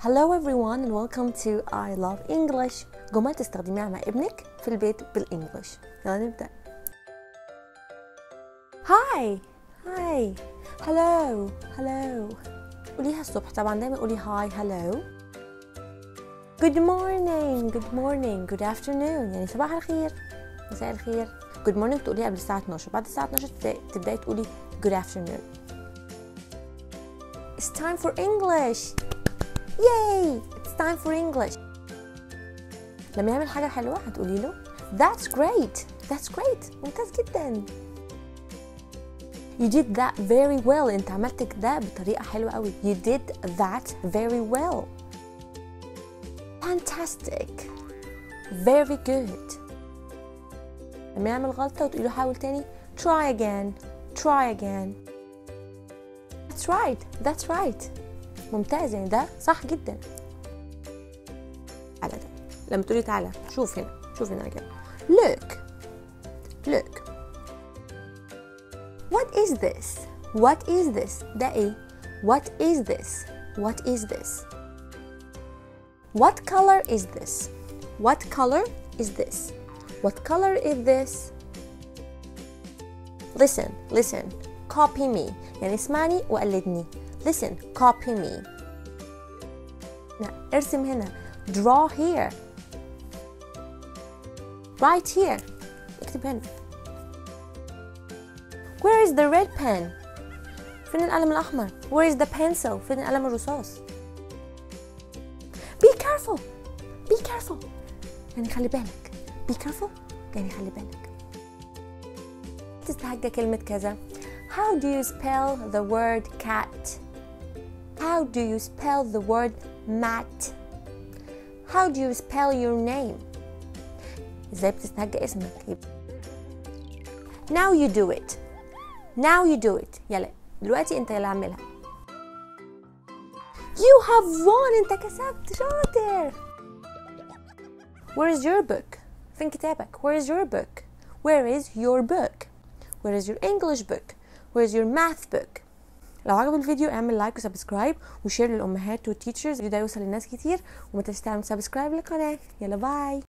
Hello everyone and welcome to I Love English جمل تستخدميها مع ابنك في البيت بالإنجليش يلا نبدأ Hi Hi Hello Hello قوليها الصبح طبعا دايما قولي Hi Hello Good morning Good morning Good afternoon يعني صباح الخير مساء الخير Good morning تقوليها قبل الساعة 12 بعد الساعة 12 تبدأي, تبدأي تقولي Good afternoon It's time for English Yay! It's time for English لما يعمل حاجة حلوة هتقولي له That's great That's great ممتاز جدا You did that very well انت عملت ده بطريقة حلوة قوي You did that very well Fantastic Very good لما يعمل غلطة وتقولي له حاول تاني Try again Try again That's right That's right ممتاز يعني ده صح جدا تعالى ده لما تقولي تعالى شوف هنا شوف هنا كده look look what is this what is this ده إيه what is this what is this what color is this what color is this what color is this listen listen copy me يعني اسمعني وقلدني. Listen copy me. لا ارسم هنا. Draw here. Write here. اكتب هنا. Where is the red pen? فين القلم الأحمر؟ Where is the pencil? فين القلم الرصاص؟ Be careful. Be careful. يعني خلي بالك. Be careful. يعني خلي بالك. تستحق كلمة كذا. How do you spell the word cat? How do you spell the word mat? How do you spell your name? ازاي بتستهجى اسمك Now you do it Now you do it يلا دلوقتي انت اللي اعملها You have won انت كسبت شاطر Where is your book فين كتابك Where is your book Where is your book Where is your English book Where is your math book? لو عجب الفيديو اعمل لايك وسبسكرايب وشير للأمهات والتيتشرز الفيديو ده يوصل للناس كتير. وما تنساش تعمل سبسكرايب للقناة. يلا باي.